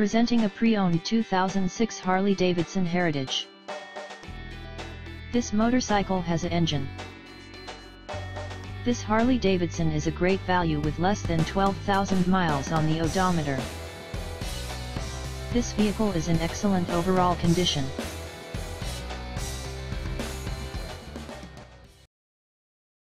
Presenting a pre-owned 2006 Harley-Davidson Heritage. This motorcycle has an engine. This Harley-Davidson is a great value with less than 12,000 miles on the odometer. This vehicle is in excellent overall condition.